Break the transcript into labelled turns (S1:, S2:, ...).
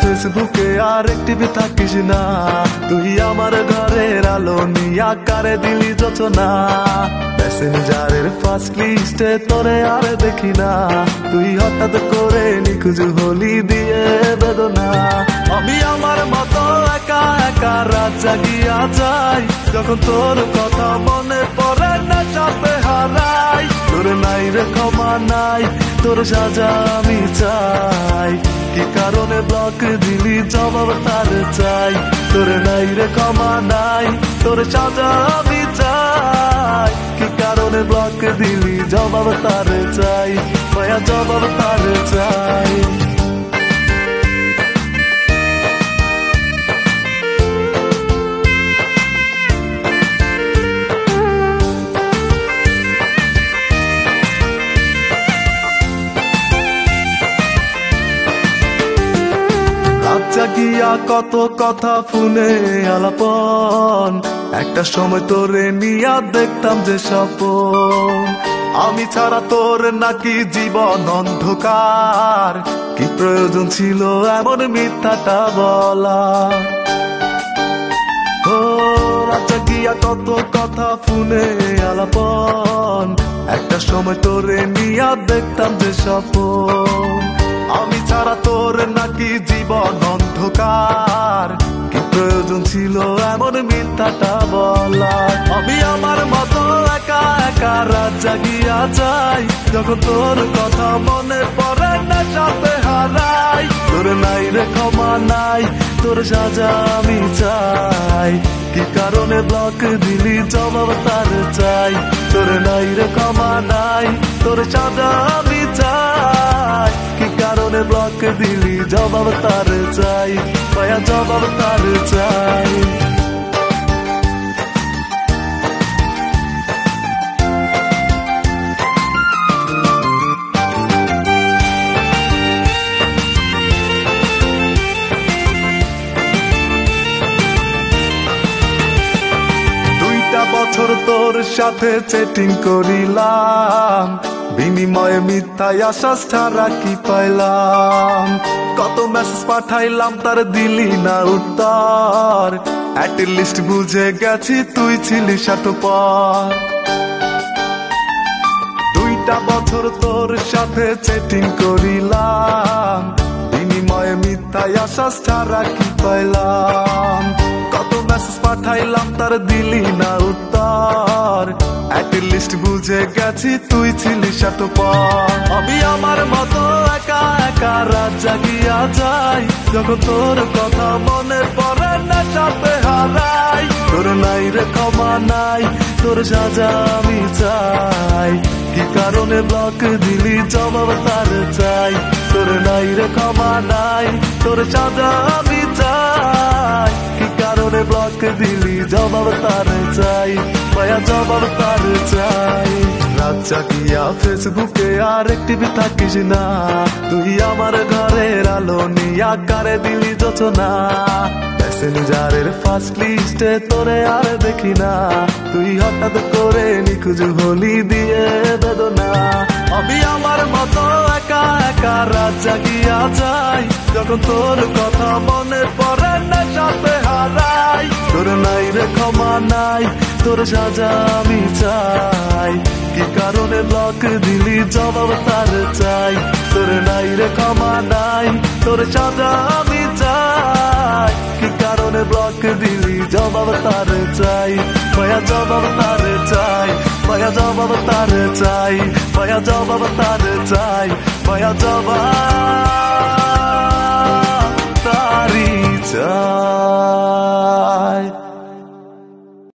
S1: ফেসবুকে আর একটিভি থাকিস না। তুই আমার ঘরের আলো নিয়া কারে দিলি যোচনা প্যাসেঞ্জারের ফার্স্ট লিস্টে তোরে আর দেখি না। তুই হঠাৎ করে নিখুঁজ হলি দিয়ে বেদনা। আমি আমার মতো একা একা রাত জাগিয়া যাই। যখন তোর কথা মনে পড়ে না চাপে হারাই তোর নাই রে ক্ষমা নাই, তোর সাজা আমি চাই। কি কারণে ব্লক দিলি জবাব তার চাই। তোর নাই রে ক্ষমা নাই, তোর সাজা আমি চাই। কি কারণে ব্লক দিলি? জবাব তার চাই। মায়া জবাব তার চাই। জাগিয়া কত কথা ফুনে আলাপন। একটা সময় তোরে নিয়া দেখতাম যে স্বপন। আমি ছাড়া তোর নাকি জীবন অন্ধকার। কি প্রয়োজন ছিল এমন মিথ্যাটা বলা। রাজা গিয়া কত কথা ফুনে আলাপন। একটা সময় তোরে নিয়া দেখতাম যে স্বপন। আমি ছাড়া তোর নাকি জীবন অন্ধকার, কি প্রয়োজন ছিল এমন মিথ্যাটা বলা আমি আমার মতো একা একা রাত জাগিয়া যাই, যখন তোর কথা মনে পড়ে না চাপে হারাই। তোর নাই রে ক্ষমা নাই, তোর সাজা আমি চাই। কি কারণে ব্লক দিলি? জবাব তার চাই। তোর নাই রে ক্ষমা নাই, তোর সাজা আমি চাই। কি কারণে ব্লক দিলি? জবাব তার চাই মায়া জবাব তার চাই বছর তোর সাথে চেটিং করিলাম। বিনিময়ে মিথ্যায় আশ্বাস ছাড়া কি পাইলাম? কত মেসেজ পাঠাইলাম, তার দিলি না উত্তর। লিস্ট বুঝে গেছি, তুই ছিলি সাতপর দুইটা বছর তোর সাথে চেটিং করিলাম। বিনিময়ে মিথ্যায় আশ্বাস ছাড়া কি পাইলাম? কত মেসেজ পাঠাইলাম, তার দিলি না উত্তর। লিস্ট বুঝে গেছি, তুই সাতপর আমি আমার মতো একা একা রাত জাগিয়া যাই। যখন তোর কথা মনে পড়ে না চাপে হারাই তোর নাই রে ক্ষমা নাই, তোর সাজা আমি চাই। কি কারণে ব্লক দিলি, জবাব তার চাই। তোর নাই রে ক্ষমা নাই, তোর সাজা আমি ব্লক দিলি, জবাব তার চাই, মায়া জবাব তার চাই। রাত জাগিয়া ফেসবুকে আর একটিভি থাকিস না। তুই আমার ঘরের আলো নিয়া কারে দিলি যোচনা। ফার্স্ট লিস্টে তোরে আর দেখি না। তুই হঠাৎ করে নিখুঁজ হলি দিয়ে বেদনা। আমি আমার মতো একা একা রাত জাগিয়া যাই, যখন তোর কথা মনে পড়ে না চাপে হারাই। তোর নাই রে ক্ষমা নাই, তোর সাজা আমি চাই। কি কারণে ব্লক দিলি, জবাব তার চাই। তোর নাই রে ক্ষমা নাই, তোর সাজা আমি চাই। কি কারণে ব্লক দিলি, জবাব তার চাই। মায়া জবাব তার চাই, মায়া জবাব তার চাই, মায়া জবাব তার চাই, মায়া জবাব